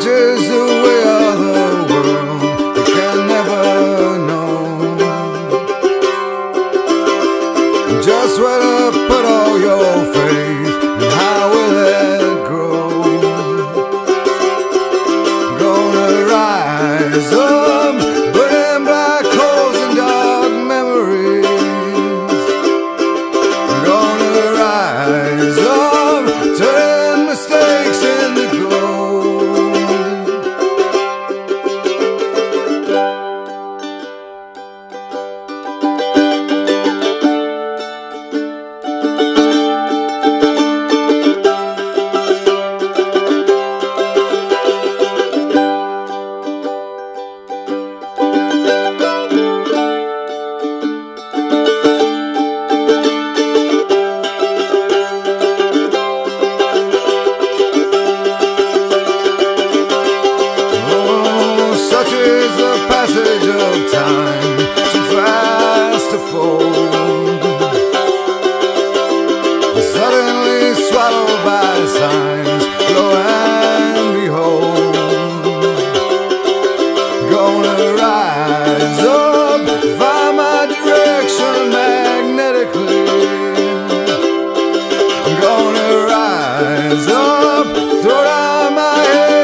That is the way of the world You can never know. Just where to put all your faith And how will it grow? Gonna rise up. captures the passage of time too fast to fold. Suddenly swallowed by signs, lo and behold, gonna rise up, find my direction magnetically. I'm gonna rise up, throw down my head.